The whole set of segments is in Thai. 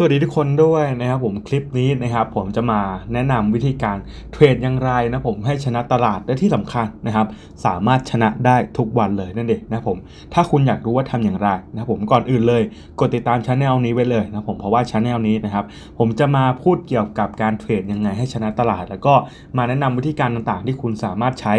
สวัสดีทุกคนด้วยนะครับผมคลิปนี้นะครับผมจะมาแนะนำวิธีการเทรดอย่างไรนะผมให้ชนะตลาดและที่สำคัญนะครับ สามารถชนะได้ทุกวันเลยนั่นเองนะผมถ้าคุณอยากรู้ว่าทำอย่างไรนะผมก่อนอื่นเลยกดติดตามช anel นี้ไว้เลยนะผมเพราะว่าช anel นี้นะครับผมจะมาพูดเกี่ยวกับการเทรดยังไงให้ชนะตลาด แล้วก็มาแนะนำวิธีการต่างๆ ที่คุณสามารถใช้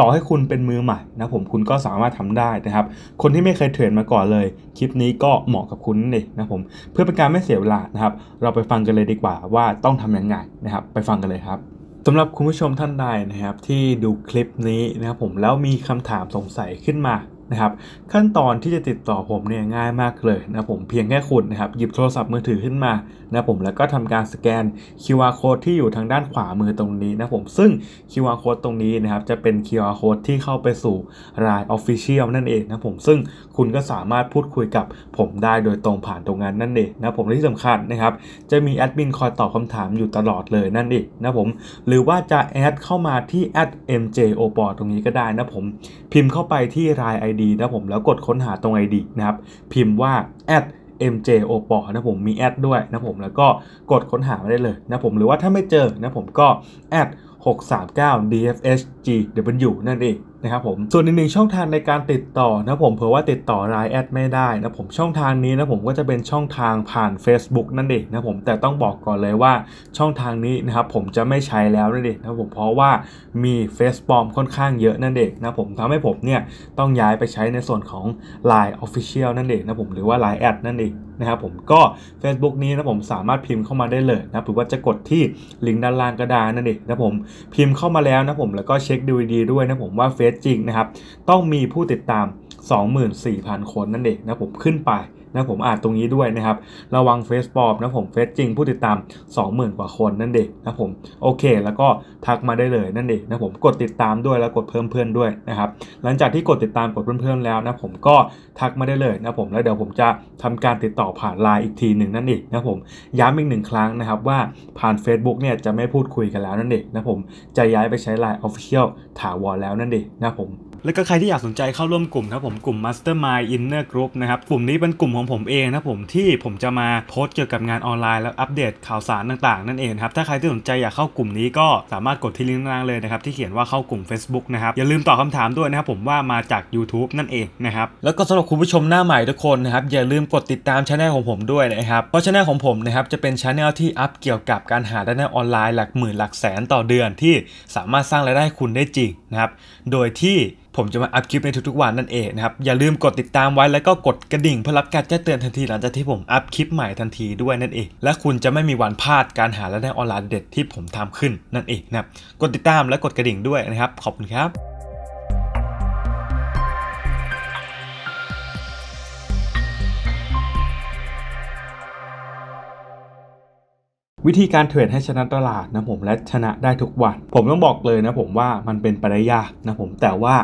ต่อให้คุณเป็นมือใหม่นะผมคุณก็สามารถทำได้นะครับ คนที่ไม่เคยเทรดมาก่อนเลย คลิปนี้ก็เหมาะกับคุณนั่นะผมเพื่อเป็นการไม่เสียเวลานะครับ เราไปฟังกันเลยดีกว่าว่าต้องทำยังไงนะครับ ไปฟังกันเลยครับสำหรับคุณผู้ชมท่านใดนะครับ ที่ดูคลิปนี้นะครับผมแล้วมีคำถามสงสัยขึ้นมานะครับขั้นตอนที่จะติดต่อผมเนี่ยง่ายมากเลยนะผมเพียงแค่คุณนะครับหยิบโทรศัพท์มือถือขึ้นมา นะผมแล้วก็ทำการสแกน QR code ที่อยู่ทางด้านขวามือตรงนี้นะผมซึ่ง QR code ตรงนี้นะครับจะเป็น QR code ที่เข้าไปสู่Line Official นั่นเองนะผมซึ่งคุณก็สามารถพูดคุยกับผมได้โดยตรงผ่านตรงนั้นนั่นเองนะผมและที่สำคัญนะครับจะมีแอดมินคอยตอบคำถามอยู่ตลอดเลยนั่นเองนะผมหรือว่าจะ add เข้ามาที่ @mjop ตรงนี้ก็ได้นะผมพิมพ์เข้าไปที่ Line ID นะผมแล้วกดค้นหาตรง ID นะครับพิมพ์ว่า MJ o p o นะผมมี at ด้วยนะผมแล้วก็กดค้นหามาได้เลยนะผมหรือว่าถ้าไม่เจอนะผมก็at 639 DFSGW นั่นเอง นะครับผมส่วนอีกหนึ่งช่องทางในการติดต่อนะผมเผื่อว่าติดต่อ Line at ไม่ได้นะผมช่องทางนี้นะผมก็จะเป็นช่องทางผ่าน Facebook นั่นเองนะผมแต่ต้องบอกก่อนเลยว่าช่องทางนี้นะครับผมจะไม่ใช้แล้วนั่นเองนะผมเพราะว่ามีเฟซปลอมค่อนข้างเยอะนั่นเองนะผมทำให้ผมเนี่ยต้องย้ายไปใช้ในส่วนของ Line Official นั่นเองนะผมหรือว่า Line แอดนั่นเอง นะครับผมก็ Facebook นี้นะผมสามารถพิมพ์เข้ามาได้เลยนะหรือว่าจะกดที่ลิงก์ด้านล่างกระดานนั่นเองนะผมพิมพ์เข้ามาแล้วนะผมแล้วก็เช็คดูดีด้วยนะผมว่าเฟซจริงนะครับต้องมีผู้ติดตาม 24,000 คนนั่นเองนะผมขึ้นไป นะผมอ่านตรงนี้ด้วยนะครับ ระวังเฟซปลอมนะผมเฟซจริงผู้ติดตาม 20,000 กว่าคนนั่นเองนะผมโอเค แล้วก็ทักมาได้เลยนั่นเองนะผมกดติดตามด้วยแล้วกดเพิ่มเพื่อนด้วยนะครับหลังจากที่กดติดตามกดเพิ่มเพื่อนแล้วนะผมก็ทักมาได้เลยนะผมแล้วเดี๋ยวผมจะทำการติดต่อผ่านไลน์อีกทีหนึ่งนั่นเองนะผมย้ำอีกหนึ่งครั้งนะครับว่าผ่าน Facebook เนี่ยจะไม่พูดคุยกันแล้วนั่นเองนะผมจะย้ายไปใช้ไลน์ Official ถาวรแล้วนั่นเองนะผม แล้วก็ใครที่อยากสนใจเข้าร่วมกลุ่มนะผมกลุ่ม Mastermind Inner Group นะครับกลุ่มนี้เป็นกลุ่มของผมเองนะผมที่ผมจะมาโพสต์เกี่ยวกับงานออนไลน์แล้วอัปเดตข่าวสารต่างๆ นั่นเองครับถ้าใครที่สนใจอยากเข้ากลุ่มนี้ก็สามารถกดที่ลิงก์ล่างเลยนะครับที่เขียนว่าเข้ากลุ่ม Facebook นะครับอย่าลืมตอบคาถามด้วยนะครับผมว่ามาจาก YouTube นั่นเองนะครับแล้วก็สำหรับคุณผู้ชมหน้าใหม่ทุกคนนะครับอย่าลืมกดติดตามช anel ของผมด้วยนะครับเพราะช anel ของผมนะครับจะเป็นช anel ที่อัพเกี่ยวกับการหารายได้ออนไลน์หลักหมื่นหลักแสนต่อเดือนที่สามารถสร้างรายได้คุณได้จริง นะครับ โดยที่ผมจะมาอัพคลิปในทุกๆวันนั่นเองนะครับ อย่าลืมกดติดตามไว้แล้วก็กดกระดิ่งเพื่อรับการแจ้งเตือนทันทีหลังจากที่ผมอัพคลิปใหม่ทันทีด้วยนั่นเอง และคุณจะไม่มีวันพลาดการหาและได้ออนไลน์เด็ดที่ผมทำขึ้นนั่นเองนะครับ กดติดตามและกดกระดิ่งด้วยนะครับ ขอบคุณครับ วิธีการเทรดให้ชนะตลาดนะผมและชนะได้ทุกวัน ผมต้องบอกเลยนะผมว่ามันเป็นไปได้ยากนะผมแต่ว่า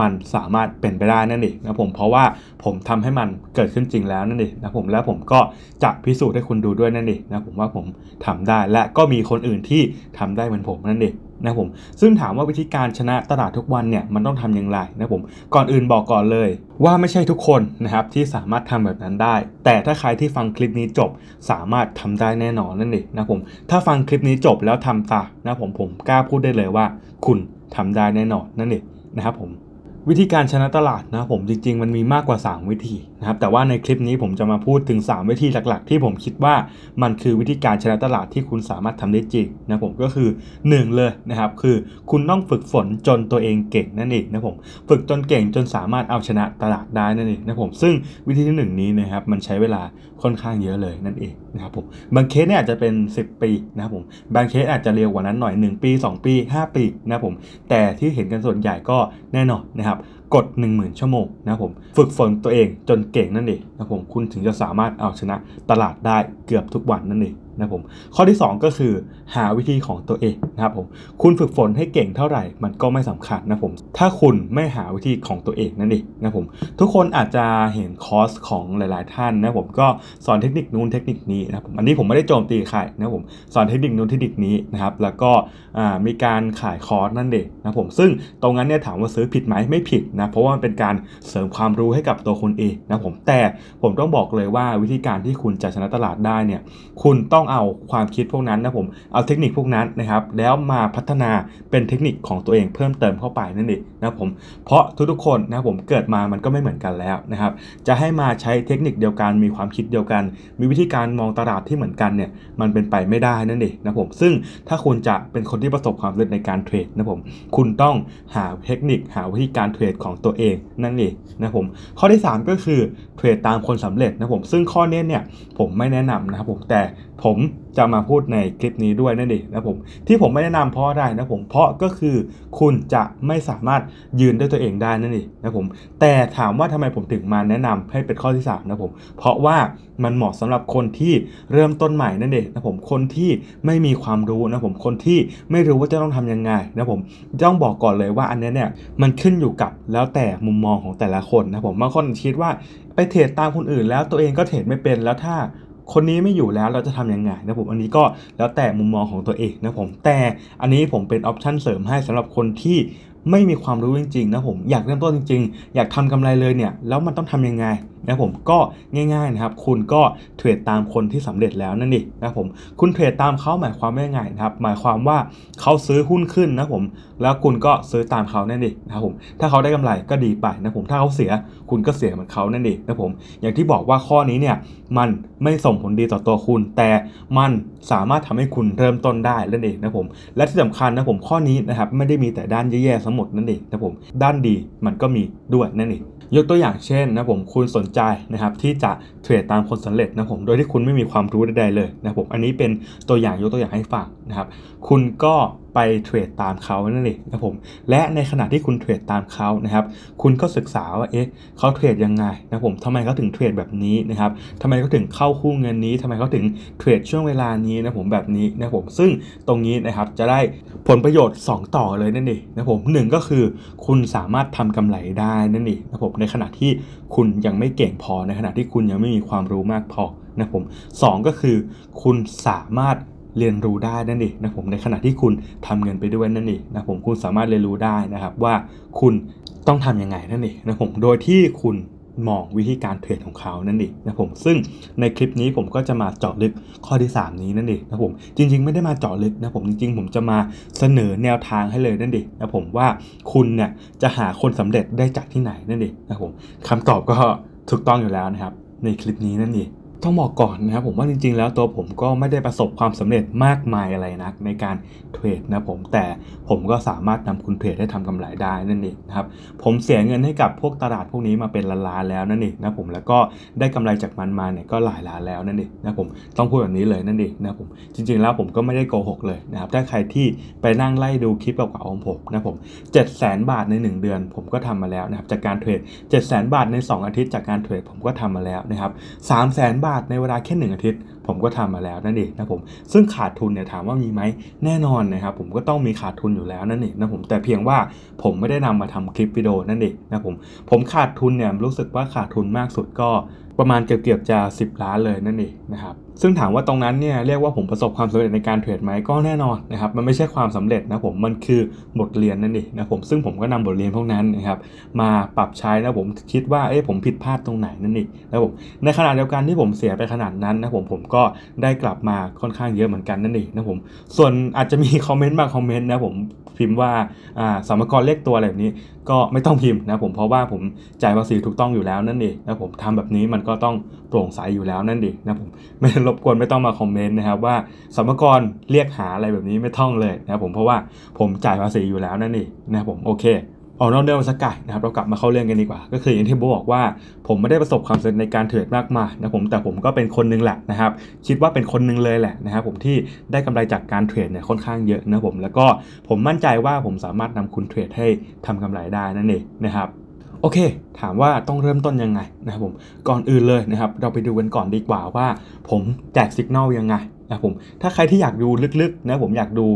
มันสามารถเป็นไปได้นั่นเองนะผมเพราะว่าผมทำให้มันเกิดขึ้นจริงแล้วนั่นเองนะผมและผมก็จะพิสูจน์ให้คุณดูด้วยนั่นเองนะผมว่าผมทำได้และก็มีคนอื่นที่ทำได้เหมือนผมนั่นเอง นะผมซึ่งถามว่าวิธีการชนะตลาดทุกวันเนี่ยมันต้องทำอย่างไรนะผมก่อนอื่นบอกก่อนเลย ว่าไม่ใช่ทุกคนนะครับที่สามารถทำแบบนั้นได้ แต่ถ้าใครที่ฟังคลิปนี้จบสามารถทำได้แน่นอนนั่นเองนะผมถ้าฟังคลิปนี้จบแล้วทำตานะผมผมกล้าพูดได้เลยว่า คุณทำได้แน่นอนนั่นเองนะครับผมวิธีการชนะตลาดนะผมจริงๆ มันมีมากกว่า 3 วิธีนะครับแต่ว่าในคลิปนี้ผมจะมาพูดถึง 3 วิธีหลักๆ ที่ผมคิดว่ามันคือวิธีการชนะตลาดที่คุณสามารถทำได้จริงนะผมก็คือ 1 เลยนะครับคือคุณต้องฝึกฝนจนตัวเองเก่งนั่นเองนะผมฝึกจนเก่งจนสามารถเอาชนะตลาดได้นั่นเองนะผมซึ่งวิธีที่ 1 นี้นะครับมันใช้เวลาค่อนข้างเยอะเลยนั่นเองนะครับผมบางเคสเนี่ยอาจจะเป็น 10 ปีนะครับผมบางเคสอาจจะเร็วกว่านั้นหน่อย 1 ปี 2 ปี 5 ปีนะครับผมแต่ที่เห็นกันส่วนใหญ่ก็แน่นอนนะครับ กด 10,000 ชั่วโมงนะผมฝึกฝนตัวเองจนเก่งนั่นเองนะผมคุณถึงจะสามารถเอาชนะตลาดได้เกือบทุกวันนั่นเอง นะผมข้อที่ 2 ก็คือหาวิธีของตัวเองนะครับผมคุณฝึกฝนให้เก่งเท่าไหร่มันก็ไม่สำคัญนะผมถ้าคุณไม่หาวิธีของตัวเองนั่นเองนะผมทุกคนอาจจะเห็นคอร์สของหลาย ๆ ท่านนะผมก็สอนเทคนิคนู้นเทคนิคนี้นะผมอันนี้ผมไม่ได้โจมตีใครนะผมสอนเทคนิคนู้นเทคนิคนี้นะครับแล้วก็มีการขายคอร์สนั่นเองนะผมซึ่งตรงนั้นเนี่ยถามว่าซื้อผิดไหมไม่ผิดนะเพราะว่ามันเป็นการเสริมความรู้ให้กับตัวคุณเองนะผมแต่ผมต้องบอกเลยว่าวิธีการที่คุณจะชนะตลาดได้เนี่ยคุณต้องเอาความคิดพวกนั้นนะผมเอาเทคนิคพวกนั้นนะครับ แล้วมาพัฒนาเป็นเทคนิคของตัวเองเพิ่มเติมเข้าไปนั่นเองนะผมเพราะทุกๆคนนะผมเกิดมามันก็ไม่เหมือนกันแล้วนะครับ จะให้มาใช้เทคนิคเดียวกันมีความคิดเดียวกัน มีวิธีการมองตลาดที่เหมือนกันเนี่ยมันเป็นไปไม่ได้นั่นเองนะผมซึ่งถ้าคุณจะเป็นคนที่ประสบความสำเร็จในการเทรดนะผมคุณต้องหาเทคนิคหาวิธีการเทรดของตัวเองนั่นเองนะผมข้อที่ 3 ก็คือเทรดตามคนสำเร็จนะผมซึ่งข้อนี้เนี่ยผมไม่แนะนำนะครับผมแต่ผมจะมาพูดในคลิปนี้ด้วยนั่นเองนะผมที่ผมไม่แนะนำเพราะอะไรนะผมเพราะก็คือคุณจะไม่สามารถยืนด้วยตัวเองได้นั่นเองนะผมแต่ถามว่าทำไมผมถึงมาแนะนำให้เป็นข้อที่3นะผมเพราะว่ามันเหมาะสำหรับคนที่เริ่มต้นใหม่นั่นเองนะผมคนที่ไม่มีความรู้นะผมคนที่ไม่รู้ว่าจะต้องทํำยังไงนะผมต้องบอกก่อนเลยว่าอันนี้เนี่ยมันขึ้นอยู่กับแล้วแต่มุมมองของแต่ละคนนะผมบางคนคิดว่าไปเทรดตามคนอื่น แล้วตัวเองก็เทรดไม่เป็นแล้วถ้า คนนี้ไม่อยู่แล้วเราจะทํำยังไงนะผมอันนี้ก็แล้วแต่มุมมองของตัวเองนะผมแต่อันนี้ผมเป็นออปชันเสริมให้สำหรับคนที่ ไม่มีความรู้จริงๆนะผมอยากเริ่มต้นจริง ๆ อยากทำกำไรเลยเนี่ยแล้วมันต้องทํำยังไงนะผมก็ง่ายๆนะครับคุณก็เทรดตามคนที่สำเร็จแล้วนั่นเองนะผมคุณเทรดตามเขาหมายความว่ายังไงนะครับหมายความว่าเขาซื้อหุ้นขึ้นนะผมแล้วคุณก็ซื้อตามเขานั่นเองนะครับผมถ้าเขาได้กำไรก็ดีไปนะผมถ้าเขาเสียคุณก็เสียเหมือนเขานั่นเองนะผมอย่างที่บอกว่าข้อนี้เนี่ยมันไม่ส่งผลดีต่อตัวคุณ แต่มันสามารถทำให้คุณเริ่มต้นได้นั่นเองนะผมและที่สำคัญนะผมข้อนี้นะครับไม่ได้มีแต่ด้านแย่ๆทั้งหมดนั่นเองนะผมด้านดีมันก็มีด้วยนั่นเองยกตัวอย่างเช่นนะผมคุณสนใจนะครับที่จะเทรดตามคนสำเร็จนะผมโดยที่คุณไม่มีความรู้ใดๆเลยนะผมอันนี้เป็นตัวอย่างยกตัวอย่างให้ฟังนะครับคุณก็ ไปเทรดตามเขานั่นเองนะผมและในขณะที่คุณเทรดตามเขานะครับ คุณก็ศึกษาว่าเอ๊ะเขาเทรดยังไงนะผมทำไมเขาถึงเทรดแบบนี้นะครับทำไมเขาถึงเข้าคู่เงินนี้ทำไมเขาถึงเทรดช่วงเวลานี้นะผมแบบนี้นะผมซึ่งตรงนี้นะครับจะได้ผลประโยชน์ 2 ต่อเลยนั่นเองนะผมหก็คือคุณสามารถทำกำไรได้นั่นเองนะผมในขณะที่คุณยังไม่เก่งพอในขณะที่คุณยังไม่มีความรู้มากพอนะผม2ก็คือคุณสามารถ เรียนรู้ได้นั่นเองนะผมในขณะที่คุณทำเงินไปด้วยนั่นเองนะผมคุณสามารถเรียนรู้ได้นะครับว่าคุณต้องทํำยังไงนั่นเองนะผมโดยที่คุณมองวิธีการเทรดของเขานั่นเองนะผมซึ่งในคลิปนี้ผมก็จะมาเจาะลึกข้อที่ 3 นี้นั่นเองนะผมจริง ๆ ไม่ได้มาเจาะลึกนะผมจริง ๆ ผมจะมาเสนอแนวทางให้เลยนั่นเองนะผมว่าคุณเนี่ยจะหาคนสำเร็จได้จากที่ไหนนั่นเองนะผมคำตอบก็ถูกต้องอยู่แล้วนะครับ ในคลิปนี้นั่นเอง ต้องบอกก่อนนะครับผมว่าจริงๆ แล้วตัวผมก็ไม่ได้ประสบความสำเร็จมากมายอะไรนักในการเทรดนะผมแต่ผมก็สามารถนำคุณเทรดให้ทำกำไรได้นั่นเองนะครับผมเสียเงินให้กับพวกตลาดพวกนี้มาเป็นล้านๆแล้วนั่นเองนะผมแล้วก็ได้กำไรจากมันมาเนี่ยก็หลายล้านแล้วนั่นเองนะผมต้องพูดแบบนี้เลยนั่นเองนะผมจริงๆ แล้วผมก็ไม่ได้โกหกเลยนะครับถ้าใครที่ไปนั่งไล่ดูคลิปเก่าๆของผมนะผม7 0 0 0 0 0บาทใน 1 เดือน ผมก็ทำมาแล้วนะครับจากการเทรด7 0 0 0 0 0บาทใน 2 อาทิตย์จากการเทรดผมก็ทำมาแล้วนะครับ3 0 0 0 0 0บาทในเวลาแค่ 1 อาทิตย์ ผมก็ทำมาแล้วนั่นเองนะผมซึ่งขาดทุนเนี่ยถามว่ามีไหมแน่นอนนะครับผมก็ต้องมีขาดทุนอยู่แล้วนั่นเองนะผมแต่เพียงว่าผมไม่ได้นำมาทำคลิปวิดีโอนั่นเองนะผมผมขาดทุนเนี่ยรู้สึกว่าขาดทุนมากสุดก็ประมาณเกือบๆจะ 10 ล้านเลยนั่นเองนะครับ ซึ่งถามว่าตรงนั้นเนี่ยเรียกว่าผมประสบความสำเร็จในการเทรดไหมก็แน่นอนนะครับมันไม่ใช่ความสำเร็จนะผมมันคือบทเรียนนั่นเองนะผมซึ่งผมก็นำบทเรียนพวกนั้นนะครับมาปรับใช้นะผมคิดว่าเอ้ผมผิดพลาดตรงไหนนั่นเองนะผมในขณะเดียวกันที่ผมเสียไปขนาดนั้นนะผมผมก็ได้กลับมาค่อนข้างเยอะเหมือนกันนั่นเองนะผมส่วนอาจจะมีคอมเมนต์บางคอมเมนต์นะผมพิมพ์ว่าอ่าสมกรเลขตัวอะไรแบบนี้ก็ไม่ต้องพิมพ์นะผมเพราะว่าผมจ่ายภาษีถูกต้องอยู่แล้วนั่นเองนะผมทำแบบนี้มันก็ต้องโปร่งใสอยู่แล้วนั่นเองนะผมไม่รบกวนไม่ต้องมาคอมเมนต์นะครับว่าสมกรเรียกหาอะไรแบบนี้ไม่ท่องเลยนะครับผมเพราะว่าผมจ่ายภาษีอยู่แล้วนั่นเองนะครับผมโอเคออกนอกเรื่องสักไก่นะครับเรากลับมาเข้าเรื่องกันดีกว่า ก็คืออย่างที่บอกว่า ผมไม่ได้ประสบความสำเร็จในการเทรดมากมายนะผมแต่ผมก็เป็นคนนึงแหละนะครับ คิดว่าเป็นคนนึงเลยแหละนะครับผมที่ได้กำไรจากการเทรดเนี่ยค่อนข้างเยอะนะผมแล้วก็ผมมั่นใจว่าผมสามารถนำคุณเทรดให้ทำกำไรได้นั่นเองนะครับ โอเค ถามว่าต้องเริ่มต้นยังไงนะครับผม ก่อนอื่นเลยนะครับ เราไปดูกันก่อนดีกว่าว่า ผมแจกสัญญาณยังไงนะผมถ้าใครที่อยากดูลึกๆนะผมอยากดู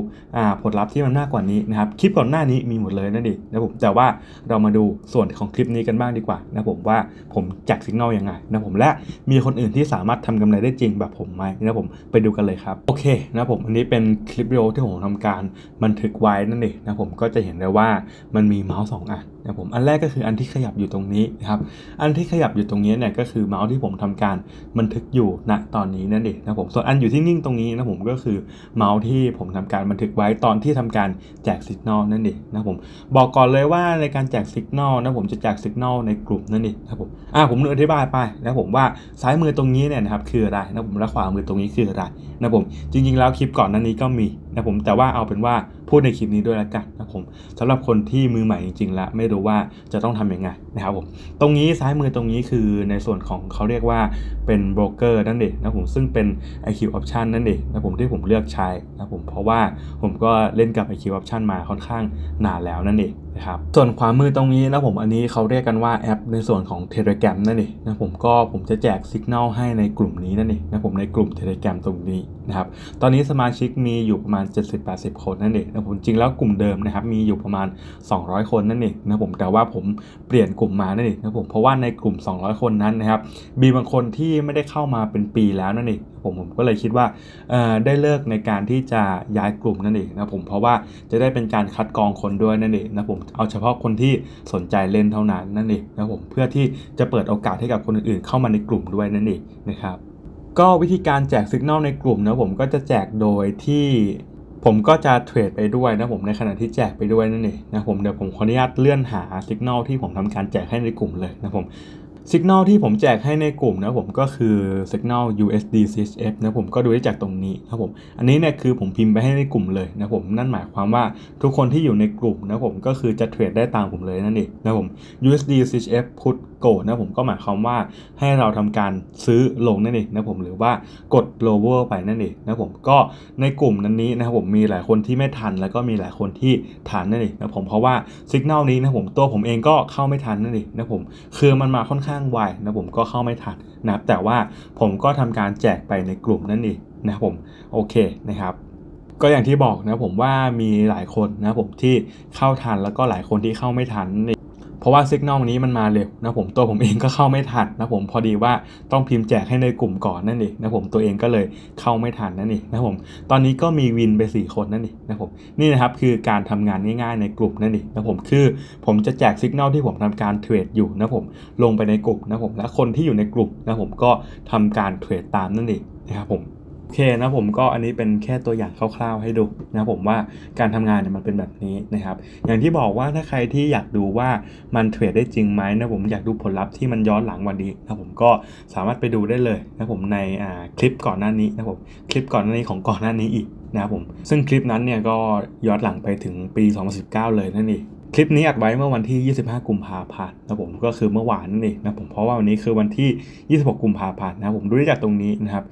ผลลัพธ์ที่มันมากกว่านี้นะครับคลิปก่อนหน้านี้มีหมดเลยนั่นเองนะผมแต่ว่าเรามาดูส่วนของคลิปนี้กันบ้างดีกว่านะผมว่าผมแจกสัญญาณยังไงนะผมและมีคนอื่นที่สามารถทำกำไรได้จริงแบบผมไหมนะผมไปดูกันเลยครับโอเคนะผมอันนี้เป็นคลิปวิดีโอที่ผมทำการบันทึกไว้นั่นเองนะผมก็จะเห็นได้ว่ามันมีเมาส์สองอันนะผมอันแรกก็คืออันที่ขยับอยู่ตรงนี้นะครับอันที่ขยับอยู่ตรงนี้เนี่ยก็คือเมาส์ที่ผมทำการบันทึกอยู่ณตอนนี้นั่นเองนะผมส่วนอันอยู่ที่นิ่งตรงนี้นะผมก็คือเมาส์ที่ผมทำการบันทึกไว้ตอนที่ทำการแจกสัญญาณนั่นเองนะผมบอกก่อนเลยว่าในการแจกสัญญาณนะผมจะแจกสัญญาณในกลุ่มนั่นเองนะผมอ่าผมอธิบายไปนะผมว่าซ้ายมือตรงนี้เนี่ยนะครับคืออะไรนะผมและขวามือตรงนี้คืออะไรนะผมจริงๆแล้วคลิปก่อนนั้นนี้ก็มีนะผมแต่ว่าเอาเป็นว่าพูดในคลิปนี้ด้วยแล้วกันนะผมสำหรับคนที่มือใหม่จริงๆแล้วไม่รู้ว่าจะต้องทำยังไงนะครับผมตรงนี้ซ้ายมือตรงนี้คือในส่วนของเขาเรียกว่าเป็นโบรกเกอร์นั่นเองนะผมซึ่งเป็น IQ Option นั่นเองนะผมที่ผมเลือกใช้นะผมเพราะว่าผมก็เล่นกับ IQ Option มาค่อนข้างนานแล้วนั่นเองนะครับส่วนขวามือตรงนี้นะผมอันนี้เขาเรียกกันว่าแอป ในส่วนของ Telegram นั่นเองนะผมก็ผมจะแจกสัญญาณให้ในกลุ่มนี้นั่นเองนะผมในกลุ่ม Telegram ตรงนี้นะครับตอนนี้สมาชิกมีอยู่ประมาณ 70-80 คนนั่นเองนะผมจริงแล้วกลุ่มเดิมนะครับมีอยู่ประมาณ 200 คนนั่นเองนะผมแต่ว่าผมเปลี่ยนกลุ่มมานั่นเองนะผมเพราะว่าในกลุ่ม 200 คนนั้นนะครับมีบางคนที่ไม่ได้เข้ามาเป็นปีแล้วนั่นเองผมผมก็เลยคิดว่าได้เลิกในการที่จะย้ายกลุ่มนั่นเองนะผมเพราะว่าจะได้เป็นการคัดกรองคนด้วยนั่นเองนะผมเอาเฉพาะคนที่สนใจเล่นเท่านั้นนั่นเองนะผมเพื่อที่จะเปิดโอกาสให้กับคนอื่นๆ เข้ามาในกลุ่มด้วยนั่นเองนะครับก็วิธีการแจกสัญญาณในกลุ่มนะผมก็จะแจกโดยที่ ผมก็จะเทรดไปด้วยนะผมในขณะที่แจกไปด้วยนั่นเองนะผมเดี๋ยวผมขออนุญาตเลื่อนหาสัญญาณที่ผมทำการแจกให้ในกลุ่มเลยนะผม สัญญาณที่ผมแจกให้ในกลุ่มนะผมก็คือสัญญาณ USD CHF นะผมก็ดูได้จากตรงนี้นะผมอันนี้เนี่ยคือผมพิมพ์ไปให้ในกลุ่มเลยนะผมนั่นหมายความว่าทุกคนที่อยู่ในกลุ่มนะผมก็คือจะเทรดได้ตามผมเลยนั่นเองนะผม USD CHF put โกดนะผมก็หมายความว่าให้เราทำการซื้อลงนั่นเองนะผมหรือว่ากด lower ไปนั่นเองนะผมก็ในกลุ่มนั้นนี้นะครับผมมีหลายคนที่ไม่ทัน แล้วก็มีหลายคนที่ทันนั่นเองนะผมเพราะว่าสัญญาณนี้นะผมตัวผมเองก็เข้าไม่ทันนั่นเองนะผมคือมันมาค่อนข้างไวนะผมก็เข้าไม่ทันนะแต่ว่าผมก็ทำการแจกไปในกลุ่มนั่นเองนะผมโอเคนะครับก็อย่างที่บอกนะผมว่ามีหลายคนนะผมที่เข้าทันแล้วก็หลายคนที่เข้าไม่ทัน เพราะว่าสัญญาณนี้มันมาเร็วนะผมตัวผมเองก็เข้าไม่ทันนะผมพอดีว่าต้องพิมพ์แจกให้ในกลุ่มก่อนนั่นเองนะผมตัวเองก็เลยเข้าไม่ทันนั่นเองนะผมตอนนี้ก็มีวินไป 4 คนนั่นเองนะผมนี่นะครับคือการทำงานง่ายๆในกลุ่มนั่นเองนะผมคือผมจะแจกสัญญาณที่ผมทำการเทรดอยู่นะผมลงไปในกลุ่มนะผมและคนที่อยู่ในกลุ่มนะผมก็ทำการเทรดตามนั่นเองนะครับผม อเคนะผมก็อันนี้เป็นแค่ตัวอย่างคร่าวๆให้ดูนะผมว่าการทำงานเนี่ยมันเป็นแบบนี้นะครับ อย่างที่บอกว่าถ้าใครที่อยากดูว่ามันเทรดได้จริงไหมนะผมอยากดูผลลัพธ์ที่มันย้อนหลังวันนี้นะผมก็สามารถไปดูได้เลยนะผมในคลิปก่อนหน้านี้นะผมคลิปก่อนหน้านี้ของก่อนหน้านี้อีกนะครับผมซึ่งคลิปนั้นเนี่ยก็ย้อนหลังไปถึงปี 2019 เลยนั่นเอง คลิปนี้อัดไว้เมื่อวันที่ 25 กุมภาพันธ์นะผมก็คือเมื่อวานนั่นเองนะผมเพราะว่าวันนี้คือวันที่ 26 กุมภาพันธ์นะผมดูได้จากตรงนี้นะครับ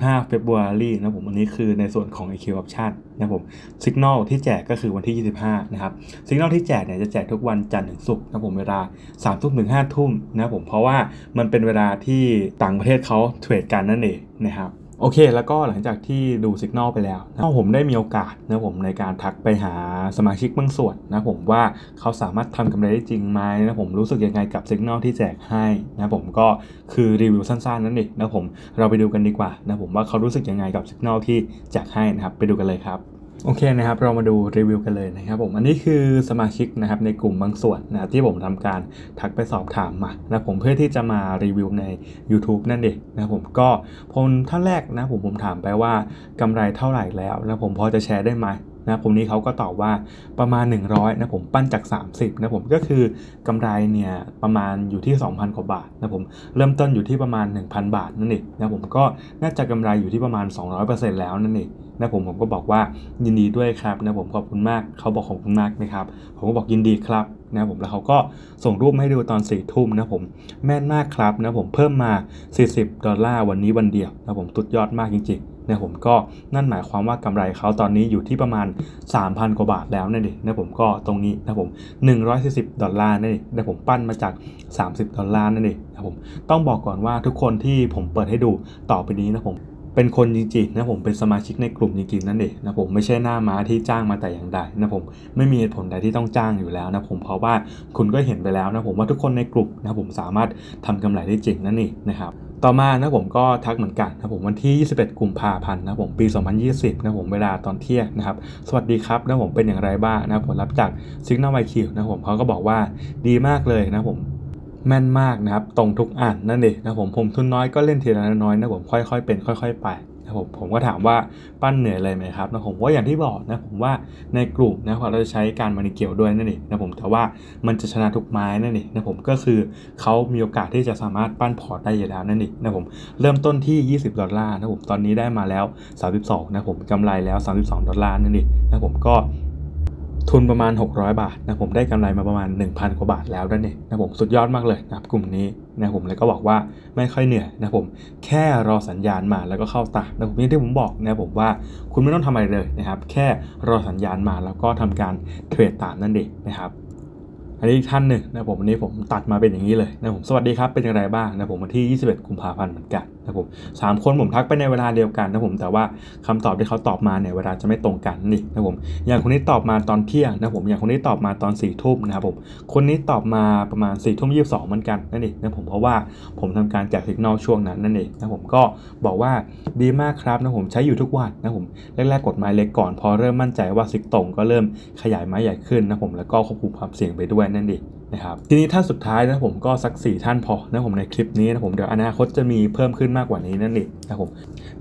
25 February นะผมวันนี้คือในส่วนของ IQ Option นะผมสัญญาณที่แจกก็คือวันที่ 25 นะครับสัญญาณที่แจกเนี่ยจะแจกทุกวันจันทร์ถึงศุกร์นะผมเวลา3ทุ่มถึง5ทุ่มนะผมเพราะว่ามันเป็นเวลาที่ต่างประเทศเขาเทรดกันนั่นเองนะครับ โอเค แล้วก็หลังจากที่ดูสัญญาณไปแล้วนะผมได้มีโอกาสนะผมในการทักไปหาสมาชิกบางส่วนนะผมว่าเขาสามารถทำกำไรได้จริงไหมนะผมรู้สึกยังไงกับสัญญาณที่แจกให้นะผมก็คือรีวิวสั้นๆนั่นเองนะผมเราไปดูกันดีกว่านะผมว่าเขารู้สึกยังไงกับสัญญาณที่แจกให้นะครับไปดูกันเลยครับ โอเคนะครับเรามาดูรีวิวกันเลยนะครับผมอันนี้คือสมาชิกนะครับในกลุ่มบางส่วนนะที่ผมทำการทักไปสอบถามมานะผมเพื่อที่จะมารีวิวใน YouTube นั่นเองนะผมก็ผมท่านแรกนะผมผมถามไปว่ากำไรเท่าไหร่แล้วนะผมพอจะแชร์ได้ไหมนะผมนี้เขาก็ตอบว่าประมาณ 100นะผมปั้นจาก 30นะผมก็คือกำไรเนี่ยประมาณอยู่ที่ 2,000 กว่าบาทนะผมเริ่มต้นอยู่ที่ประมาณ 1,000 บาทนั่นเองนะผมก็น่าจะกำไรอยู่ที่ประมาณ 200%แล้วนั่นเอง นะผมผมก็บอกว่ายินดีด้วยครับนะผมขอบคุณมากเขาบอกขอบคุณมากนะครับผมก็บอกยินดีครับนะผมแล้วเขาก็ส่งรูปให้ดูตอน4ี่ทุ่มนะผมแม่นมากครับนะผมเพิ่มมา 40 ดอลลาร์วันนี้วันเดียวนะผมตุดยอดมากจริงๆนะผมก็นั่นหมายความว่ากำไรเขาตอนนี้อยู่ที่ประมาณ 3,000 กว่าบาทแล้วนั่นเองนะผมก็ตรงนี้นะผม140 ดอลลาร์นั่นเองนะผมปั้นมาจาก 30 ดอลลาร์นั่นเองนะผมต้องบอกก่อนว่าทุกคนที่ผมเปิดให้ดูต่อไปนี้นะผม เป็นคนจริงๆนะผมเป็นสมาชิกในกลุ่มจริงๆนั่นเองนะผมไม่ใช่หน้าม้าที่จ้างมาแต่อย่างใดนะผมไม่มีเหตุผลใดที่ต้องจ้างอยู่แล้วนะผมเพราะว่าคุณก็เห็นไปแล้วนะผมว่าทุกคนในกลุ่มนะผมสามารถทำกำไรได้จริงนั่นเองนะครับต่อมานะผมก็ทักเหมือนกันนะผมวันที่ 21 กุมภาพันธ์นะผมปี 2020นะผมเวลาตอนเที่ยงนะครับสวัสดีครับนะผมเป็นอย่างไรบ้างนะผลลัพธ์จาก Signal IQ นะผมเขาก็บอกว่าดีมากเลยนะผม แม่นมากนะครับตรงทุกอันนั่นเองนะผมผมทุนน้อยก็เล่นทีละน้อยนะผมค่อยๆ เป็นค่อย ๆ ไปนะผมผมก็ถามว่าปั้นเหนื่อยเลยไหมครับนะผมว่าอย่างที่บอกนะผมว่าในกลุ่มนะเราจะใช้การมานิเกียวด้วยนั่นเองนะผมแต่ว่ามันจะชนะทุกไม้นั่นเองนะผมก็คือเขามีโอกาสที่จะสามารถปั้นพอร์ตได้อยู่แล้วนั่นเองนะผมเริ่มต้นที่ 20 ดอลลาร์นะผมตอนนี้ได้มาแล้ว 32นะผมกำไรแล้ว 32 ดอลลาร์นั่นเองนะผมก็ ทุนประมาณ 600 บาทนะผมได้กำไรมาประมาณ 1,000 กว่าบาทแล้วนั่นเองนะผมสุดยอดมากเลยนะครับกลุ่มนี้นะผมเลยก็บอกว่าไม่ค่อยเหนื่อยนะผมแค่รอสัญญาณมาแล้วก็เข้าตามนะผมอย่างที่ผมบอกนะผมว่าคุณไม่ต้องทำอะไรเลยนะครับ แค่รอสัญญาณมาแล้วก็ทำการเทรดตามนั่นเองนะครับอันนี้ท่านหนึ่งนะผมวันนี้ผมตัดมาเป็นอย่างนี้เลยนะผมสวัสดีครับเป็นอย่างไรบ้างนะผมวันที่ 21 กุมภาพันธ์เหมือนกัน นะผมสามคนผมทักไปในเวลาเดียวกันนะผมแต่ว่าคำตอบที่เขาตอบมาเนี่ยเวลาจะไม่ตรงกันนี่นะผมอย่างคนนี้ตอบมาตอนเที่ยงนะผมอย่างคนนี้ตอบมาตอน4ี่ทุ่มนะครับผมคนนี้ตอบมาประมาณ4ี่ทุ่มยีสิบสองเหมือนกันนั่นเองนะผมเพราะว่าผมทำการแจกสิกนอลช่วงนั้นนั่นเองนะผมก็บอกว่าดีมากครับนะผมใช้อยู่ทุกวันนะผมแรกๆกดไม้เล็กก่อนพอเริ่มมั่นใจว่าซิกตรงก็เริ่มขยายไม้ใหญ่ขึ้นนะผมแล้วก็ควบคุมความเสี่ยงไปด้วยนั่นเอง นะครับทีนี้ท่านสุดท้ายนะผมก็สัก 4 ท่านพอนะผมในคลิปนี้นะผมเดี๋ยวอนาคตจะมีเพิ่มขึ้นมากกว่านี้นั่นเองนะผม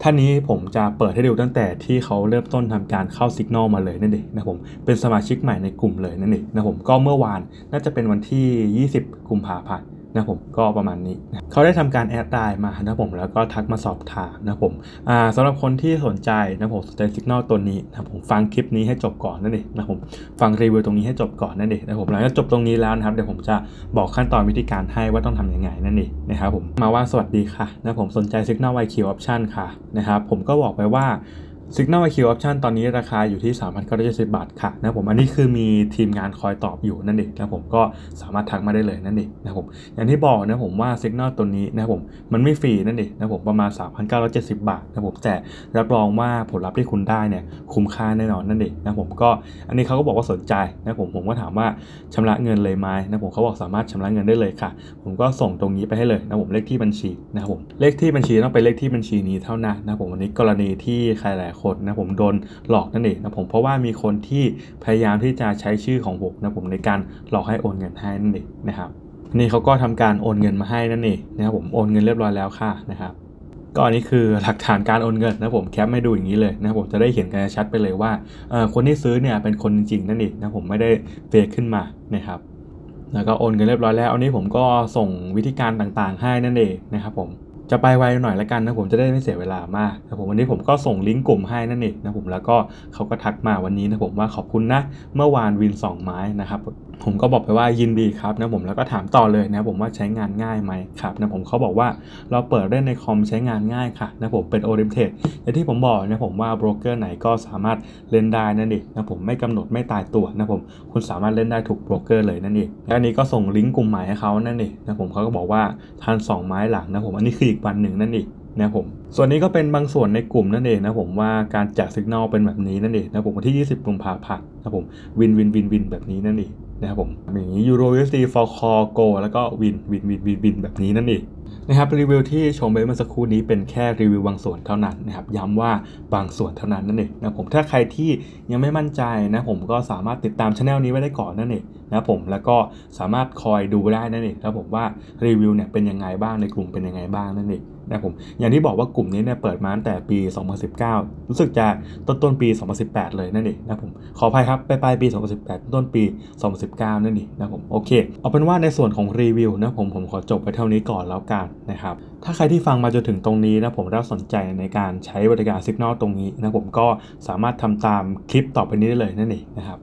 ท่านนี้ผมจะเปิดให้ดูตั้งแต่ที่เขาเริ่มต้นทำการเข้าสัญญาณมาเลยนั่นเองนะผมเป็นสมาชิกใหม่ในกลุ่มเลยนั่นเองนะผมก็เมื่อวานน่าจะเป็นวันที่ 20 กุมภาพันธ์ นะผมก็ประมาณนี้เขาได้ทำการแอดไลน์มานะผมแล้วก็ทักมาสอบถามนะผมอ่าสำหรับคนที่สนใจนะผมสนใจสัญญาณตัวนี้นะผมฟังคลิปนี้ให้จบก่อนนั่นเองนะผมฟังรีวิวตรงนี้ให้จบก่อนนั่นเองนะผมหลังจากจบตรงนี้แล้วนะครับเดี๋ยวผมจะบอกขั้นตอนวิธีการให้ว่าต้องทำยังไงนั่นเองนะครับผมมาว่าสวัสดีค่ะนะผมสนใจ Signal IQ Option ค่ะนะครับผมก็บอกไปว่า Signal IQ Option ตอนนี้ราคาอยู่ที่ 3,970 บาทค่ะนะผมอันนี้คือมีทีมงานคอยตอบอยู่นั่นเองนะผมก็สามารถทักมาได้เลยนั่นเองนะผมอย่างที่บอกนะผมว่า Signal ตัวนี้นะผมมันไม่ฟรีนั่นเองนะผมประมาณ 3,970 บาทนะผมแต่รับรองว่าผลลัพธ์ที่คุณได้เนี่ยคุ้มค่าแน่นอนนั่นเองนะผมก็อันนี้เขาก็บอกว่าสนใจนะผมผมก็ถามว่าชำระเงินเลยไหมนะผมเขาบอกสามารถชำระเงินได้เลยค่ะ ผมก็ส่งตรงนี้ไปให้เลยนะผมเลขที่บัญชีนะผมเลขที่บัญชีต้องเป็นเลขที่บัญชีนี้เท่านั้นนะผมวันนี้กรณีที่ใครหลายคนนะผมโดนหลอกนั่นเองนะผมเพราะว่ามีคนที่พยายามที่จะใช้ชื่อของผมนะผมในการหลอกให้โอนเงินให้นั่นเองนะครับนี่เขาก็ทำการโอนเงินมาให้นั่นเองนะครับผมโอนเงินเรียบร้อยแล้วค่ะนะครับก็อันนี้คือหลักฐานการโอนเงินนะผมแคปให้ดูอย่างนี้เลยนะผมจะได้เห็นกันชัดไปเลยว่าคนที่ซื้อเนี่ยเป็นคนจริงๆนั่นเองนะผมไม่ได้เฟกขึ้นมานะครับแล้วก็โอนเงินเรียบร้อยแล้วอันนี้ผมก็ส่งวิธีการต่างๆให้นั่นเองนะครับผม จะไปไวหน่อยละกันนะผมจะได้ไม่เสียเวลามากนะผมวันนี้ผมก็ส่งลิงก์กลุ่มให้นั่นเองนะผมแล้วก็เขาก็ทักมาวันนี้นะผมว่าขอบคุณนะเมื่อวาน win 2 ไม้นะครับ ผมก็บอกไปว่ายินดีครับนะผมแล้วก็ถามต่อเลยนะผมว่าใช้งานง่ายไหมครับนะผมเขาบอกว่าเราเปิดได้ในคอมใช้งานง่ายค่ะนะผมเป็น Olymp Trade อย่างที่ผมบอกนะผมว่าโบรกเกอร์ไหนก็สามารถเล่นได้นั่นเองนะผมไม่กำหนดไม่ตายตัวนะผมคุณสามารถเล่นได้ทุกโบรกเกอร์เลยนั่นเองและอันนี้ก็ส่งลิงก์กลุ่มใหม่ให้เขานั่นเองนะผมเขาก็บอกว่าทัน2ไม้หลังนะผมอันนี้คืออีกวันหนึ่งนั่นเอง นะผมส่วนนี้ก็เป็นบางส่วนในกลุ่มนั่นเองนะผมว่าการแจกสัญญาณเป็นแบบนี้นั่นเองนะผมวันที่ 20กุมภาพันธ์นะผม win win win win แบบนี้นั่นเองนะครับผมอย่างนี้ Euro USD for call go แล้วก็วิน win win win win แบบนี้นั่นเองนะครับรีวิวที่ชมไปเมื่อสักครู่นี้เป็นแค่รีวิวบางส่วนเท่านั้นนะครับย้ำว่าบางส่วนเท่านั้นนั่นเองนะผมถ้าใครที่ยังไม่มั่นใจนะผมก็สามารถติดตามช anel นี้ไว้ได้ก่อนนั่นเองนะผมแล้วก็สามารถคอยดูได้นั่นเองแล้วผมว่ารีวิวเนี่ยเป็นยังไงบ้างในกลุ่มเป็นยังไงบ้างนั่นเอง นะผมอย่างที่บอกว่ากลุ่มนี้เนี่ยเปิดมาตั้งแต่ปี 2019 รู้สึกจะต้นต้นปี 2018 เลยนั่นเองนะผมขออภัยครับปลายปี 2018 ต้นปี 2019 นั่นเองนะผมโอเค เอาเป็นว่าในส่วนของรีวิวนะผมผมขอจบไปเท่านี้ก่อนแล้วกันนะครับถ้าใครที่ฟังมาจนถึงตรงนี้นะผมแล้วสนใจในการใช้บริการ Signal ตรงนี้นะผมก็สามารถทำตามคลิปต่อไปนี้ได้เลยนั่นเองนะครับ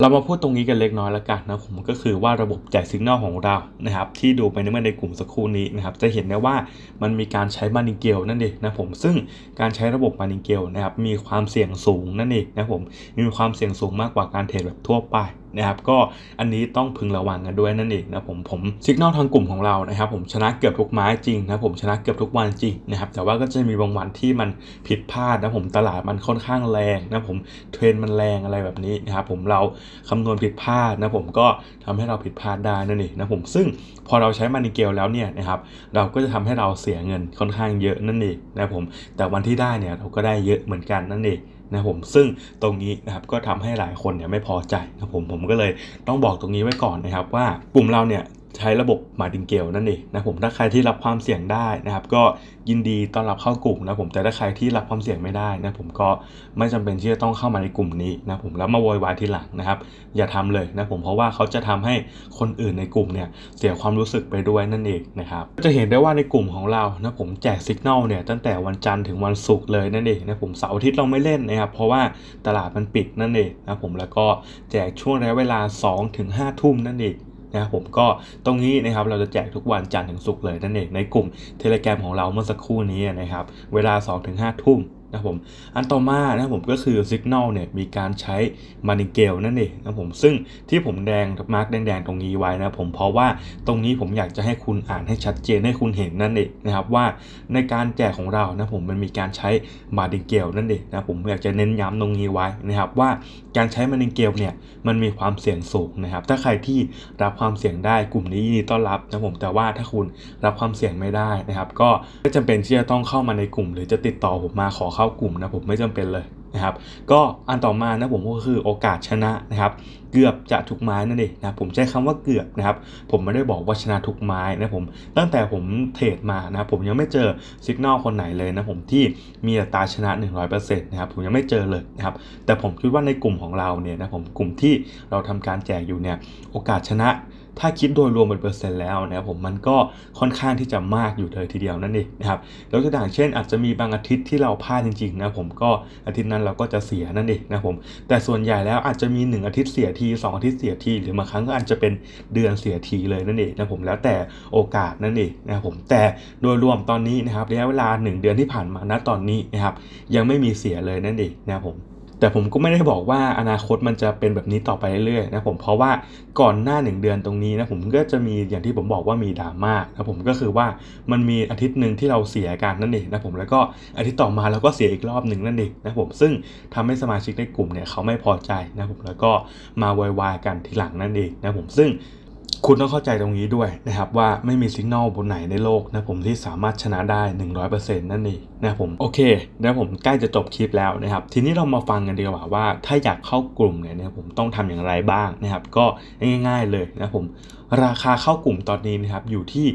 เรามาพูดตรงนี้กันเล็กน้อยแล้วกันนะผมก็คือว่าระบบแจกสัญญาณของเรานะครับที่ดูไปในเมื่อในกลุ่มสักครู่นี้นะครับจะเห็นได้ว่ามันมีการใช้มานิเกลนั่นเองนะผมซึ่งการใช้ระบบมานิเกลนะครับมีความเสี่ยงสูงนั่นเองนะผมมีความเสี่ยงสูงมากกว่าการเทรดแบบทั่วไป นะครับก็อันนี้ต้องพึงระวังกันด้วยนั่นเองนะผมผมสัญญาณทางกลุ่มของเรานะครับ ผมชนะเกือบทุกไม้จริงนะผมชนะเกือบทุกวันจริงนะครับ แต่ว่าก็จะมีบางวันที่มันผิดพลาดนะผมตลาดมันค่อนข้างแรงนะผมเทรนมันแรงอะไรแบบนี้นะครับผมเราคำนวณผิดพลาดนะผมก็ทำให้เราผิดพลาดได้นั่นเองนะผมซึ่งพอเราใช้มานิเกลแล้วเนี่ยนะครับเราก็จะทำให้เราเสียเงินค่อนข้างเยอะนั่นเองนะผมแต่วันที่ได้เนี่ยเราก็ได้เยอะเหมือนกันนั่นเอง นะผมซึ่งตรงนี้นะครับก็ทำให้หลายคนเนี่ยไม่พอใจนะผมผมก็เลยต้องบอกตรงนี้ไว้ก่อนนะครับว่า กลุ่มเราเนี่ย ใช้ระบบมาดิงเกลนั่นเองนะผมถ้าใครที่รับความเสี่ยงได้นะครับ ก็ยินดีต้อนรับเข้ากลุ่มนะผมแต่ถ้าใครที่รับความเสี่ยงไม่ได้นะผมก็ไม่จำเป็นที่จะต้องเข้ามาในกลุ่มนี้นะผมแล้วมาโวยวายทีหลังนะครับ อย่าทำเลยนะผมเพราะว่าเขาจะทำให้คนอื่นในกลุ่มเนี่ยเสียความรู้สึกไปด้วยนั่นเองนะครับจะเห็นได้ว่าในกลุ่มของเรานะผมแจกสัญญาณเนี่ยตั้งแต่วันจันทร์ถึงวันศุกร์เลยนั่นเองนะผมเสาร์อาทิตย์เราไม่เล่นนะครับเพราะว่าตลาดมันปิดนั่นเองนะผมแล้วก็แจกช่วงระยะเวลา 2-5 ทุ่มนั่นเอง นะครับผมก็ตรงนี้นะครับเราจะแจกทุกวันจันทร์ถึงศุกร์เลยนั่นเองในกลุ่มเทเลแกรมของเราเมื่อสักครู่นี้นะครับ เวลา 2-5 ทุ่ม นะผมอันต่อมานะผมก็คือ Signal เนี่ยมีการใช้มานิเกลนั่นเองนะผมซึ่งที่ผมแดงมาร์กแดงๆตรงนี้ไว้นะผมเพราะว่าตรงนี้ผมอยากจะให้คุณอ่านให้ชัดเจนให้คุณเห็นนั่นเองนะครับว่าในการแจกของเรานะผมมันมีการใช้มานิเกลนั่นเองนะผมอยากจะเน้นย้ำตรงนี้ไว้นะครับว่าการใช้มานิเกลเนี่ยมันมีความเสี่ยงสูงนะครับถ้าใครที่รับความเสี่ยงได้กลุ่มนี้ยินดีต้อนรับนะผมแต่ว่าถ้าคุณรับความเสี่ยงไม่ได้นะครับก็ไม่จำเป็นที่จะต้องเข้ามาในกลุ่ม หรือจะติดต่อผมมาขอเข้ากลุ่มนะผมไม่จำเป็นเลยนะครับ ก็อันต่อมานะผมก็คือโอกาสชนะนะครับ เกือบจะทุกไม้นั่นเองนะผมใช้คำว่าเกือบนะครับ ผมไม่ได้บอกว่าชนะทุกไม้นะผมตั้งแต่ผมเทรดมานะผมยังไม่เจอสัญญาณคนไหนเลยนะผมที่มีอัตราชนะ 100%นะครับผมยังไม่เจอเลยนะครับ แต่ผมคิดว่าในกลุ่มของเราเนี่ยนะผมกลุ่มที่เราทำการแจกอยู่เนี่ยโอกาสชนะ ถ้าคิดโดยรวมเป็นเปอร์เซ็นต์แล้วนะครับผมมันก็ค่อนข้างที่จะมากอยู่เลยทีเดียวนั่นเองนะครับแล้วตัวอย่างเช่น อาจจะมีบางอาทิตย์ที่เราพลาดจริงๆนะผมก็อาทิตย์นั้นเราก็จะเสียนั่นเองนะผมแต่ส่วนใหญ่แล้วอาจจะมี 1 อาทิตย์เสียที 2 อาทิตย์เสียที หรือบางครั้งก็อาจจะเป็นเดือนเสียทีเลยนั่นเองนะผมแล้วแต่โอกาสนั่นเองนะครับผมแต่โดยรวมตอนนี้นะครับระยะเวลา 1 เดือนที่ผ่านมาณตอนนี้นะครับยังไม่มีเสียเลยนั่นเองนะครับผม แต่ผมก็ไม่ได้บอกว่าอนาคตมันจะเป็นแบบนี้ต่อไปเรื่อยๆนะผมเพราะว่าก่อนหน้า 1 เดือนตรงนี้นะผมก็จะมีอย่างที่ผมบอกว่ามีดราม่านะผมก็คือว่ามันมีอาทิตย์หนึ่งที่เราเสียกันนั่นเองนะผมแล้วก็อาทิตย์ต่อมาเราก็เสียอีกรอบหนึ่งนั่นเองนะผมซึ่งทำให้สมาชิกในกลุ่มเนี่ยเขาไม่พอใจนะผมแล้วก็มาวยวายกันทีหลังนั่นเองนะผมซึ่ง คุณต้องเข้าใจตรงนี้ด้วยนะครับว่าไม่มีสัญญาณบนไหนในโลกนะผมที่สามารถชนะได้ 100%นั่นเองนะผมโอเคนะผมใกล้จะจบคลิปแล้วนะครับทีนี้เรามาฟังกันดีกว่าว่า ถ้าอยากเข้ากลุ่มเนี่ยนะผมต้องทำอย่างไรบ้างนะครับก็ง่ายๆเลยนะผมราคาเข้ากลุ่มตอนนี้นะครับอยู่ที่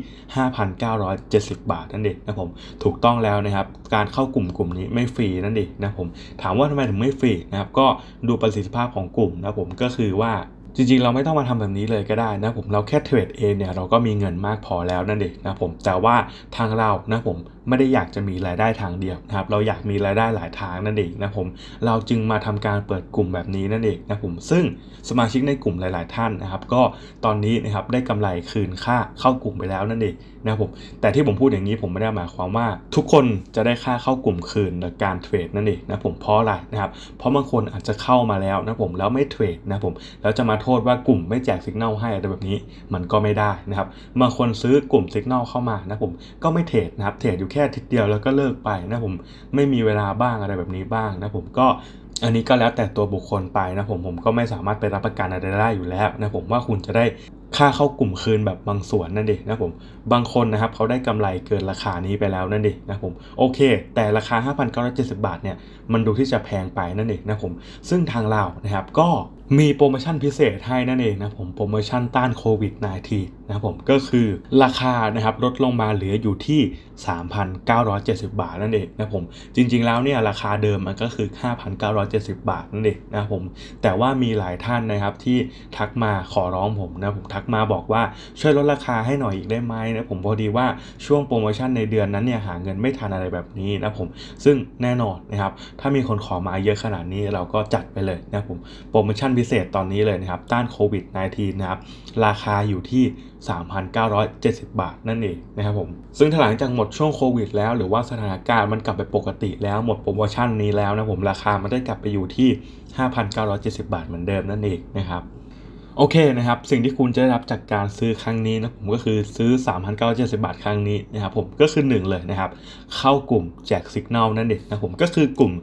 5,970 บาทนั่นเองนะผมถูกต้องแล้วนะครับการเข้ากลุ่มกลุ่มนี้ไม่ฟรีนั่นเองนะผมถามว่าทำไมถึงไม่ฟรีนะครับก็ดูประสิทธิภาพของกลุ่มนะผมก็คือว่า จริงๆ เราไม่ต้องมาทำแบบนี้เลยก็ได้นะผมเราแค่เทรดเองเนี่ยเราก็มีเงินมากพอแล้วนั่นเองนะผมแต่ว่าทางเรานะผมไม่ได้อยากจะมีรายได้ทางเดียวนะครับเราอยากมีรายได้หลายทางนั่นเองนะผมเราจึงมาทำการเปิดกลุ่มแบบนี้นั่นเองนะผมซึ่งสมาชิกในกลุ่มหลาย ๆ ท่านนะครับ ก็ตอนนี้นะครับได้กำไรคืนค่าเข้ากลุ่มไปแล้วนั่นเอง นะผมแต่ที่ผมพูดอย่างนี้ผมไม่ได้หมายความว่า ทุกคนจะได้ค่าเข้ากลุ่มคืนในการเทรดนั่นเองนะผมเพราะอะไรนะครับเพราะบางคนอาจจะเข้ามาแล้วนะผมแล้วไม่เทรดนะผมแล้วจะมาโทษว่ากลุ่มไม่แจกสัญญาณให้อะไรแบบนี้มันก็ไม่ได้นะครับบางคนซื้อกลุ่มสัญญาณเข้ามานะผมก็ไม่เทรดนะครับเทรดอยู่แค่ทีเดียวแล้วก็เลิกไปนะผมไม่มีเวลาบ้างอะไรแบบนี้บ้างนะผมก็อันนี้ก็แล้วแต่ตัวบุคคลไปนะผมผมก็ไม่สามารถไปรับประกันอะไรได้อยู่แล้วนะผมว่าคุณจะได้ ค่าเข้ากลุ่มคืนแบบบางส่วนนั่นเองนะผมบางคนนะครับเขาได้กำไรเกินราคานี้ไปแล้วนั่นเองนะผมโอเค แต่ราคา 5,970 บาทเนี่ยมันดูที่จะแพงไปนั่นเองนะผมซึ่งทางเรานะครับก็ มีโปรโมชั่นพิเศษให้นั่นเองนะผมโปรโมชั่นต้านโควิด -19 นะผมก็คือราคานะครับลดลงมาเหลืออยู่ที่ 3,970 บาทนั่นเองนะผมจริงๆแล้วเนี่ยราคาเดิมมันก็คือ 5,970 บาทนั่นเองนะผมแต่ว่ามีหลายท่านนะครับที่ทักมาขอร้องผมนะผมทักมาบอกว่าช่วยลดราคาให้หน่อยอีกได้ไหมนะผมพอดีว่าช่วงโปรโมชั่นในเดือนนั้นเนี่ยหาเงินไม่ทันอะไรแบบนี้นะผมซึ่งแน่นอนนะครับถ้ามีคนขอมาเยอะขนาดนี้เราก็จัดไปเลยนะผมโปรโมชั่นพิเศษตอนนี้เลยนะครับ ต้านโควิด -19 นะครับ ราคาอยู่ที่ 3,970 บาทนั่นเองนะครับผม ซึ่งถ้าหลังจากหมดช่วงโควิด แล้วหรือว่าสถานการณ์มันกลับไปปกติแล้วหมดโปรโมชั่นนี้แล้วนะผม ราคามันได้กลับไปอยู่ที่ 5,970 บาทเหมือนเดิมนั่นเองนะครับโอเคนะครับ สิ่งที่คุณจะได้รับจากการซื้อครั้งนี้นะผมก็คือซื้อ 3,970 บาทครั้งนี้นะครับผมก็คือ 1 เลยนะครับ เข้ากลุ่มแจกสัญญาณนั่นเองนะผมก็คือกลุ่ม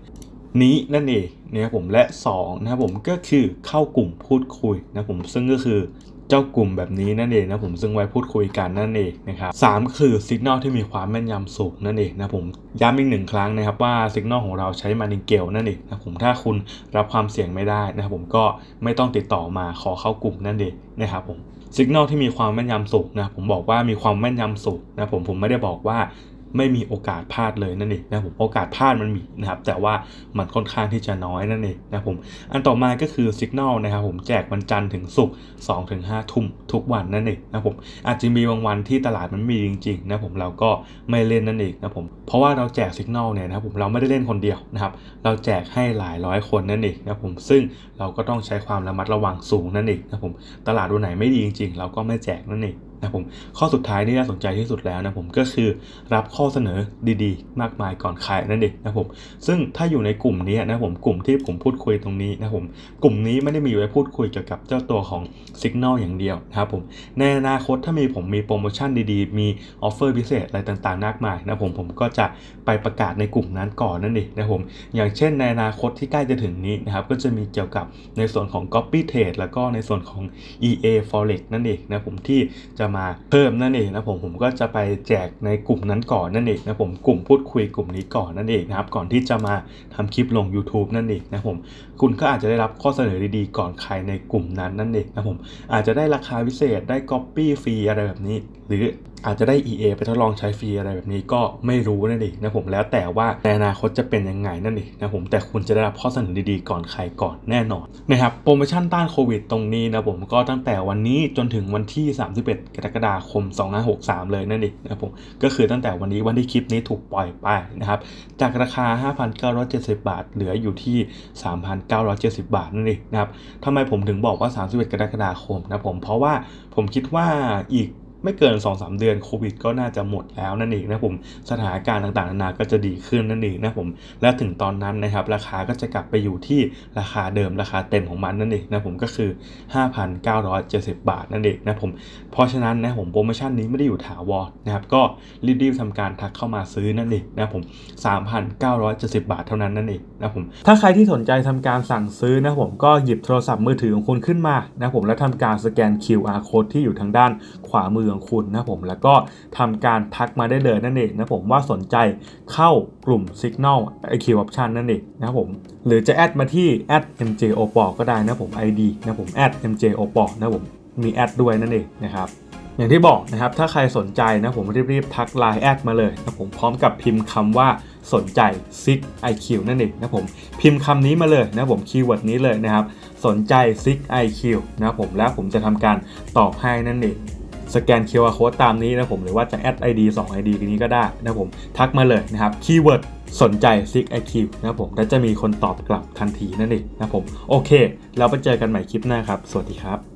นี้นั่นเองนะครับผมและ2นะครับผมก็คือเข้ากลุ่มพูดคุยนะผมซึ่งก็คือเจ้ากลุ่มแบบนี้นั่นเองนะผมซึ่งไว้พูดคุยกันนั่นเองนะครับสามคือสัญญาณที่มีความแม่นยำสูงนั่นเองนะผมย้ำอีกหนึ่งครั้งนะครับว่าสัญญาณของเราใช้มานิเกลนั่นเองนะผมถ้าคุณรับความเสี่ยงไม่ได้นะครับผมก็ไม่ต้องติดต่อมาขอเข้ากลุ่มนั่นเองนะครับผมสัญญาณที่มีความแม่นยำสูงนะผมบอกว่ามีความแม่นยำสูงนะผมผมไม่ได้บอกว่า ไม่มีโอกาสพลาดเลยนั่นเองนะผมโอกาสพลาดมันมีนะครับแต่ว่ามันค่อนข้างที่จะน้อยนั่นเองนะผมอันต่อมาก็คือสัญญาณนะครับผมแจกวันจันทร์ถึงศุกร์2ถึง5ทุ่มทุกวันนั่นเองนะผมอาจจะมีบางวันที่ตลาดมันมีจริงๆนะผมเราก็ไม่เล่นนั่นเองนะผมเพราะว่าเราแจกสัญญาณเนี่ยนะครับผมเราไม่ได้เล่นคนเดียวนะครับเราแจกให้หลายร้อยคนนั่นเองนะผมซึ่งเราก็ต้องใช้ความระมัดระวังสูงนั่นเองนะผมตลาดวันไหนไม่ดีจริงๆ เราก็ไม่แจกนั่นเอง นะผมข้อสุดท้ายที่น่าสนใจที่สุดแล้วนะผมก็คือรับข้อเสนอดีๆ มากมายก่อนขายนั่นเองนะผมซึ่งถ้าอยู่ในกลุ่มนี้นะผมกลุ่มที่ผมพูดคุยตรงนี้นะผมกลุ่มนี้ไม่ได้มีไว้พูดคุยเกี่ยวกับเจ้าตัวของ Signal อย่างเดียวนะครับผมในอนาคตถ้ามีผมมีโปรโมชั่นดีๆ มี offer พิเศษอะไรต่างๆมากมายนะผมผมก็จะไปประกาศในกลุ่มนั้นก่อนนั่นเองนะผมอย่างเช่นในอนาคตที่ใกล้จะถึงนี้นะครับก็จะมีเกี่ยวกับในส่วนของ Copy Trade แล้วก็ในส่วนของ EA Forex นั่นเองนะผมที่จะมาเพิ่มนั่นเองนะผมผมก็จะไปแจกในกลุ่มนั้นก่อนนั่นเองนะผมกลุ่มพูดคุยกลุ่มนี้ก่อนนั่นเองนะครับก่อนที่จะมาทำคลิปลง YouTube นั่นเองนะผมคุณก็อาจจะได้รับข้อเสนอดีๆ ก่อนใครในกลุ่มนั้นนั่นเองนะผมอาจจะได้ราคาพิเศษได้ Copy ฟรีอะไรแบบนี้ หรือ อาจจะได้ EA ไปทดลองใช้ฟรีอะไรแบบนี้ก็ไม่รู้นั่นเองนะผมแล้วแต่ว่าในอนาคตจะเป็นยังไงนั่นเองนะผมแต่คุณจะได้รับข้อเสนอดีๆก่อนใครก่อนแน่นอนนะครับโปรโมชั่นต้านโควิดตรงนี้นะผมก็ตั้งแต่วันนี้จนถึงวันที่ 31 กรกฎาคม 2563 เลยนั่นเองนะผมก็คือตั้งแต่วันนี้วันที่คลิปนี้ถูกปล่อยไปนะครับจากราคา 5,970 บาท เหลืออยู่ที่ 3,970 บาทนั่นเองนะครับทำไมผมถึงบอกว่า 31 กรกฎาคมนะผมเพราะว่าผมคิดว่าอีก ไม่เกิน2-3เดือนโควิดก็น่าจะหมดแล้วนั่นเองนะผมสถานการณ์ต่างๆนานาก็จะดีขึ้นนั่นเองนะผมและถึงตอนนั้นนะครับราคาก็จะกลับไปอยู่ที่ราคาเดิมราคาเต็มของมันนั่นเองนะผมก็คือ 5,970 บาทนั่นเองนะผมเพราะฉะนั้นนะผมโปรโมชั่นนี้ไม่ได้อยู่ถาวรนะครับก็รีบๆทำการทักเข้ามาซื้อนั่นเองนะผม 3,970 บาทเท่านั้นนั่นเองนะผมถ้าใครที่สนใจทำการสั่งซื้อนะผมก็หยิบโทรศัพท์มือถือของคุณขึ้นมานะผมแล้วทำการสแกน QR code ที่อยู่ทางด้านขวามือของคุณนะผมแล้วก็ทำการทักมาได้เลยนั่นเองนะผมว่าสนใจเข้ากลุ่ม Signal IQ Option นั่นเองนะผมหรือจะแอดมาที่ @mjop ก็ได้นะผม ID นะผม @mjop นะผมมี add ด้วยนั่นเองนะครับอย่างที่บอกนะครับ ถ้าใครสนใจนะผมรีบๆ ทักไลน์ add มาเลยนะผมพร้อมกับพิมพ์คำว่าสนใจ SIG IQ นั่นเองนะผมพิมพ์คำนี้มาเลยนะผม keyword นี้เลยนะครับ สนใจ SIG IQ นะผมแล้วผมจะทำการตอบให้นั่นเอง สแกน QR code ตามนี้นะผมหรือว่าจะแอด ID 2 ID นี้ก็ได้นะผมทักมาเลยนะครับ keyword สนใจ SIG IQ นะผมและจะมีคนตอบกลับทันทีนั่นเองนะผมโอเค เราไปเจอกันใหม่คลิปหน้าครับ สวัสดีครับ